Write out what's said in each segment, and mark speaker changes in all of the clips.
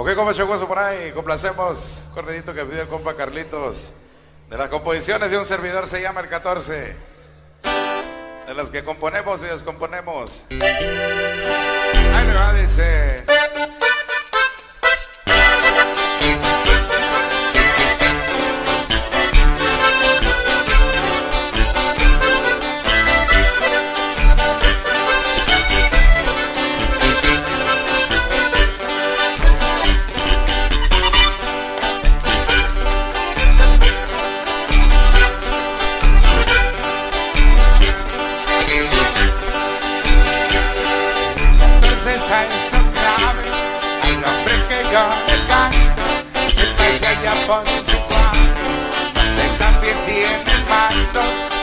Speaker 1: Ok, mucho gusto por ahí, complacemos corredito que pidió el compa Carlitos. De las composiciones de un servidor se llama el 14. De las que componemos y descomponemos. Ahí me va, dice.
Speaker 2: Eso grave al hombre que yo le canto se halla por su cuadro donde también tiene el manto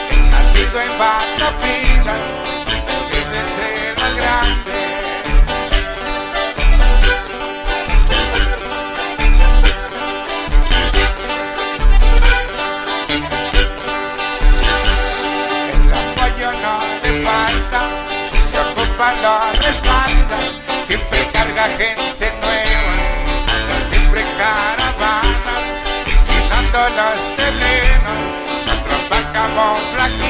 Speaker 2: que nacido en Batopila siempre carga gente nueva, anda siempre caravanas, vigilando los terrenos, con ropa camuflajeada.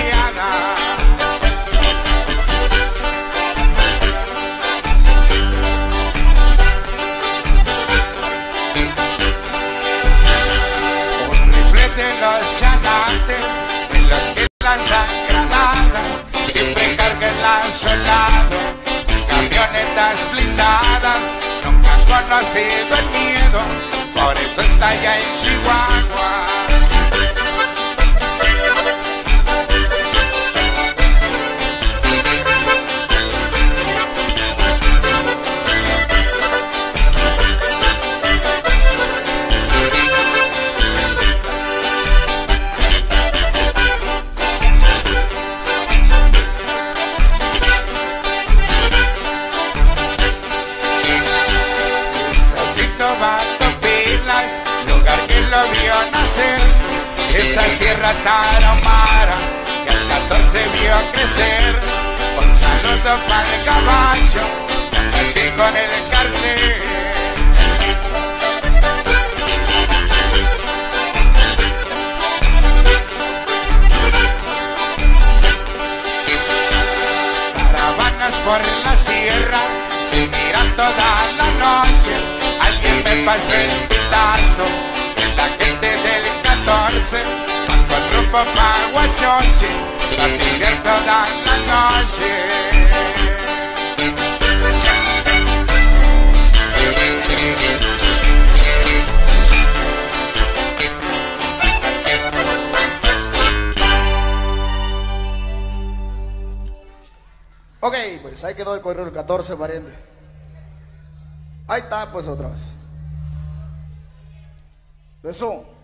Speaker 2: Nunca han conocido el miedo, por eso está ya en Chihuahua. Esa sierra tarahumara que al 14 vio crecer. Un saludo para el caballo, que así con el carnet. Caravanas por la sierra, se miran toda la noche. Alguien me pasó el pitazo, de la 14, el grupo Paguachoche, la tiene toda la noche.
Speaker 3: Ok, pues ahí quedó el correo del 14, pariente. Ahí está, pues otra vez. Eso.